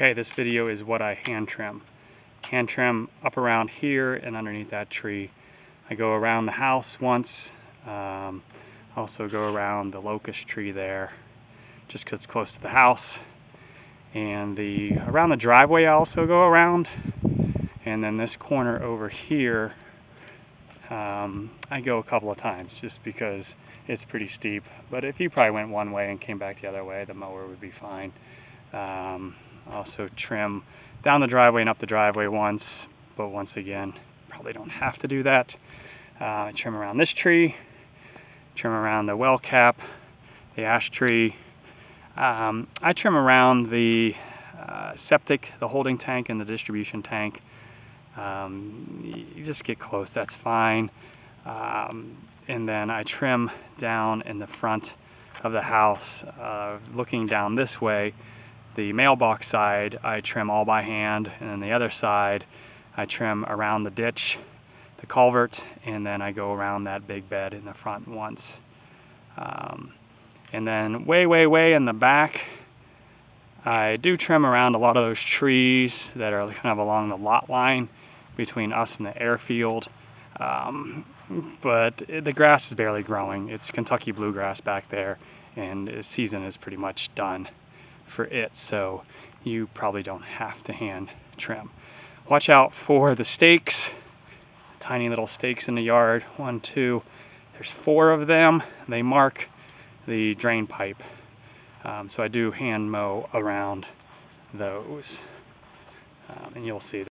Okay, this video is what I hand trim. Hand trim up around here and underneath that tree. I go around the house once, um, also go around the locust tree there, just because it's close to the house. And the around the driveway I also go around. And then this corner over here, um, I go a couple of times just because it's pretty steep. But if you probably went one way and came back the other way, the mower would be fine. Um, also trim down the driveway and up the driveway once, but once again, probably don't have to do that. Uh, trim around this tree, trim around the well cap, the ash tree. Um, I trim around the uh, septic, the holding tank, and the distribution tank. Um, you just get close, that's fine. Um, and then I trim down in the front of the house, uh, looking down this way. The mailbox side I trim all by hand, and then the other side I trim around the ditch, the culvert, and then I go around that big bed in the front once. Um, and then way, way, way in the back, I do trim around a lot of those trees that are kind of along the lot line between us and the airfield. Um, but the grass is barely growing. It's Kentucky bluegrass back there and the season is pretty much done for it. So you probably don't have to hand trim. Watch out for the stakes, tiny little stakes in the yard. One, two, there's four of them. They mark the drain pipe. Um, so I do hand mow around those. Um, and you'll see